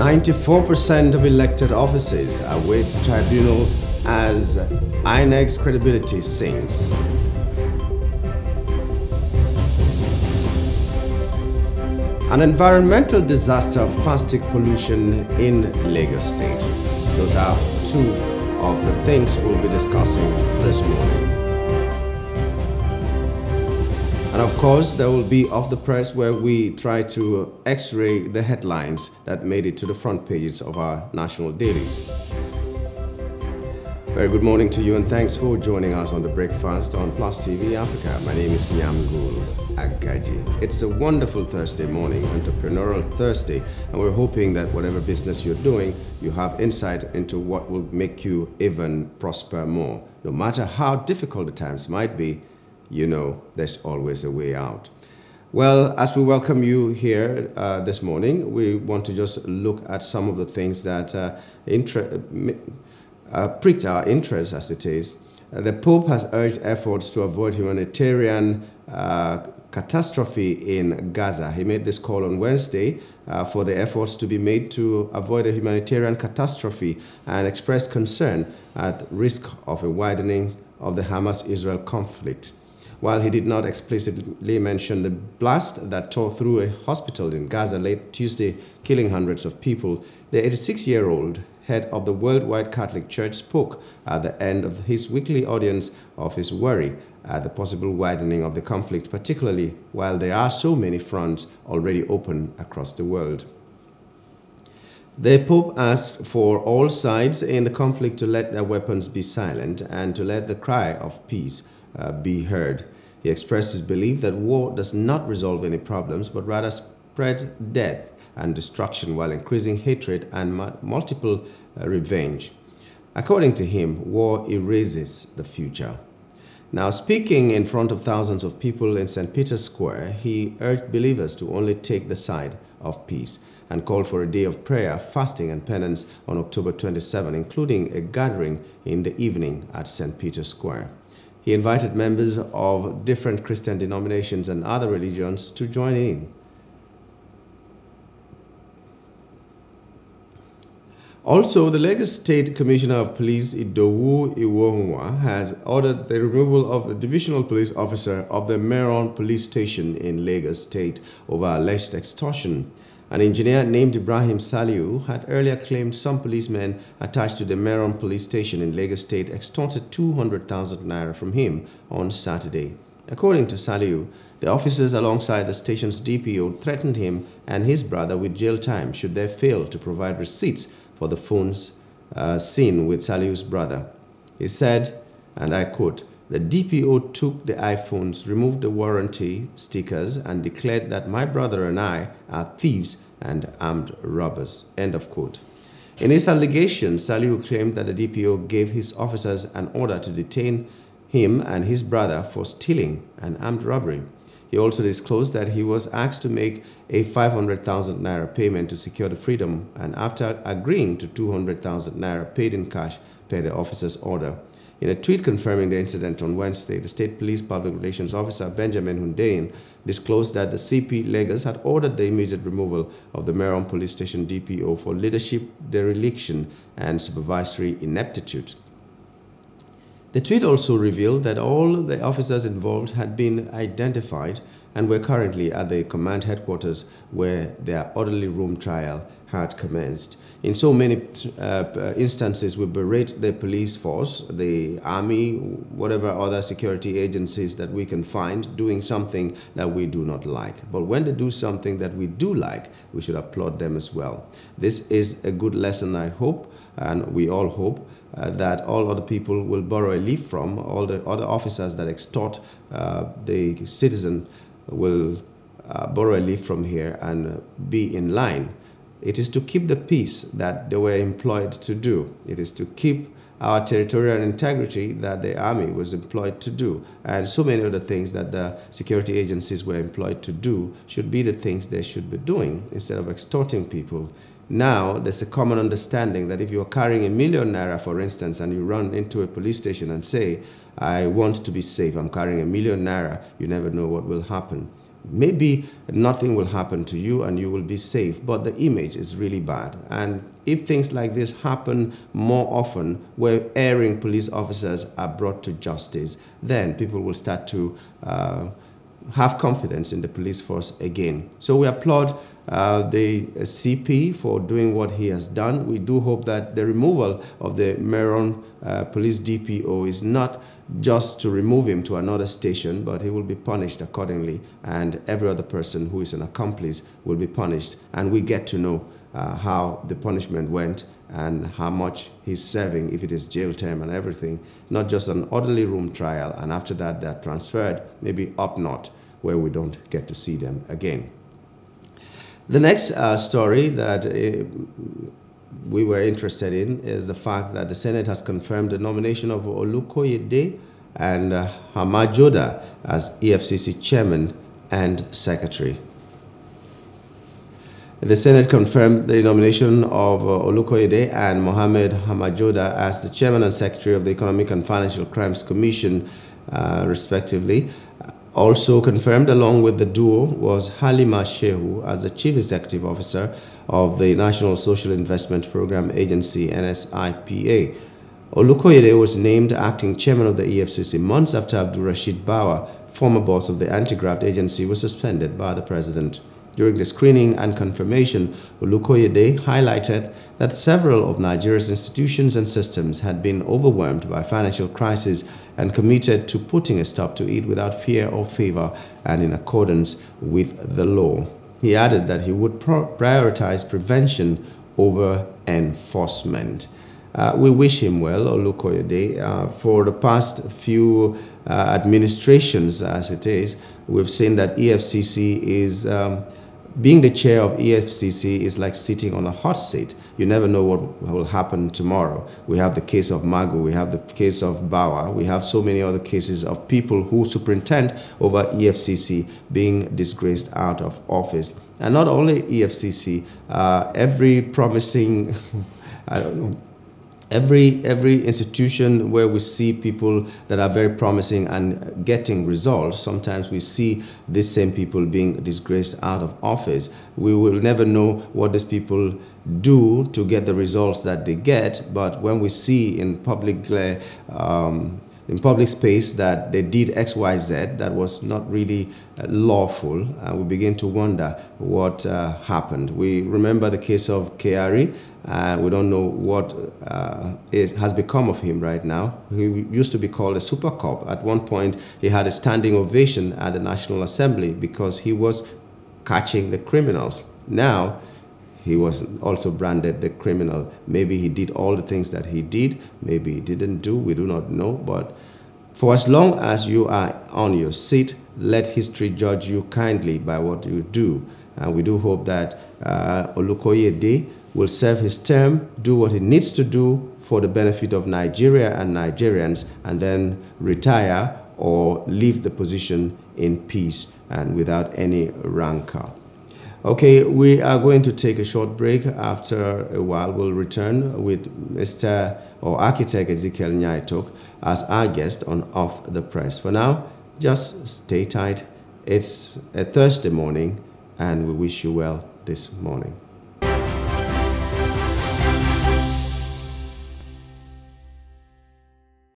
94% of elected offices await tribunal as INEC's credibility sinks. An environmental disaster of plastic pollution in Lagos State. Those are two of the things we'll be discussing this morning. And of course, there will be Off the Press where we try to x ray the headlines that made it to the front pages of our national dailies. Very good morning to you and thanks for joining us on the breakfast on Plus TV Africa. My name is Nyamgul Agaji. It's a wonderful Thursday morning, Entrepreneurial Thursday, and we're hoping that whatever business you're doing, you have insight into what will make you even prosper more. No matter how difficult the times might be, you know there's always a way out. Well, as we welcome you here uh, this morning, we want to just look at some of the things that uh, uh, pricked our interest as it is. Uh, the Pope has urged efforts to avoid humanitarian uh, catastrophe in Gaza. He made this call on Wednesday uh, for the efforts to be made to avoid a humanitarian catastrophe and expressed concern at risk of a widening of the Hamas-Israel conflict. While he did not explicitly mention the blast that tore through a hospital in Gaza late Tuesday, killing hundreds of people, the 86-year-old head of the Worldwide Catholic Church spoke at the end of his weekly audience of his worry at the possible widening of the conflict, particularly while there are so many fronts already open across the world. The Pope asked for all sides in the conflict to let their weapons be silent and to let the cry of peace uh, be heard. He expressed his belief that war does not resolve any problems, but rather spread death and destruction while increasing hatred and multiple uh, revenge. According to him, war erases the future. Now, speaking in front of thousands of people in St. Peter's Square, he urged believers to only take the side of peace and called for a day of prayer, fasting, and penance on October 27, including a gathering in the evening at St. Peter's Square. He invited members of different Christian denominations and other religions to join in. Also, the Lagos State Commissioner of Police Idowu Owohunwa has ordered the removal of the divisional police officer of the Meiran police station in Lagos State over alleged extortion. An engineer named Ibrahim Saliu had earlier claimed some policemen attached to the Meiran police station in Lagos State extorted 200,000 naira from him on Saturday. According to Saliu, the officers alongside the station's DPO threatened him and his brother with jail time should they fail to provide receipts for the phones uh, seen with Saliu's brother. He said, and I quote, the DPO took the iPhones, removed the warranty stickers, and declared that my brother and I are thieves and armed robbers. End of quote. In his allegation, Salihu claimed that the DPO gave his officers an order to detain him and his brother for stealing and armed robbery. He also disclosed that he was asked to make a 500,000 naira payment to secure the freedom and after agreeing to 200,000 naira paid in cash per the officer's order. In a tweet confirming the incident on Wednesday, the State Police Public Relations Officer Benjamin Hundeyin disclosed that the CP Lagos had ordered the immediate removal of the Meiran Police Station DPO for leadership dereliction and supervisory ineptitude. The tweet also revealed that all the officers involved had been identified and we're currently at the command headquarters where their orderly room trial had commenced. In so many uh, instances, we berate the police force, the army, whatever other security agencies that we can find doing something that we do not like. But when they do something that we do like, we should applaud them as well. This is a good lesson, I hope, and we all hope. Uh, that all other people will borrow a leaf from, all the other officers that extort uh, the citizen will uh, borrow a leaf from here and be in line it is to keep the peace that they were employed to do. It is to keep our territorial integrity that the army was employed to do. And so many other things that the security agencies were employed to do should be the things they should be doing instead of extorting people. Now, there's a common understanding that if you're carrying a million naira, for instance, and you run into a police station and say, I want to be safe, I'm carrying a million naira, you never know what will happen. maybe nothing will happen to you and you will be safe, but the image is really bad. And if things like this happen more often, where erring police officers are brought to justice, then people will start to uh, have confidence in the police force again. So we applaud uh, the CP for doing what he has done. We do hope that the removal of the Meiran uh, police DPO is not just to remove him to another station, but he will be punished accordingly, and every other person who is an accomplice will be punished. And we get to know uh, how the punishment went and how much he's serving, if it is jail term and everything, not just an orderly room trial, and after that they're transferred, maybe up north, where we don't get to see them again. The next uh, story that uh, we were interested in is the fact that the Senate has confirmed the nomination of Olukoyede and uh, Hammajoda as EFCC chairman and secretary. The Senate confirmed the nomination of uh, and Mohamed Hammajoda as the chairman and secretary of the Economic and Financial Crimes Commission, uh, respectively. Also confirmed along with the duo was Halima Shehu as the chief executive officer of the National Social Investment Program Agency, NSIPA. Olukoyede was named acting chairman of the EFCC months after Abdul Rashid Bawa, former boss of the anti-graft agency, was suspended by the president. During the screening and confirmation, Olukoyede highlighted that several of Nigeria's institutions and systems had been overwhelmed by financial crisis and committed to putting a stop to it without fear or favor and in accordance with the law. He added that he would prioritize prevention over enforcement. Uh, we wish him well, Olukoyede. Uh, for the past few uh, administrations, as it is, we've seen that EFCC is um, being the chair of EFCC is like sitting on a hot seat. You never know what will happen tomorrow. We have the case of Magu, we have the case of Bawa, we have so many other cases of people who superintend over EFCC being disgraced out of office. And not only EFCC, uh, every promising, I don't know, every every institution where we see people that are very promising and getting results sometimes we see these same people being disgraced out of office. We will never know what these people do to get the results that they get but when we see in public um, in public space that they did X, Y, Z that was not really uh, lawful, and we begin to wonder what uh, happened. We remember the case of Kyari. Uh, we don't know what uh, has become of him right now. He used to be called a super cop. At one point, he had a standing ovation at the National Assembly because he was catching the criminals. Now, he was also branded the criminal. Maybe he did all the things that he did, maybe he didn't do, we do not know. But for as long as you are on your seat, let history judge you kindly by what you do. And we do hope that uh, Olukoyede will serve his term, do what he needs to do for the benefit of Nigeria and Nigerians, and then retire or leave the position in peace and without any rancor. Okay, we are going to take a short break. After a while, we'll return with Mr. or Architect Ezekiel Nyaitok as our guest on Off the Press. For now, just stay tight. It's a Thursday morning, and we wish you well this morning.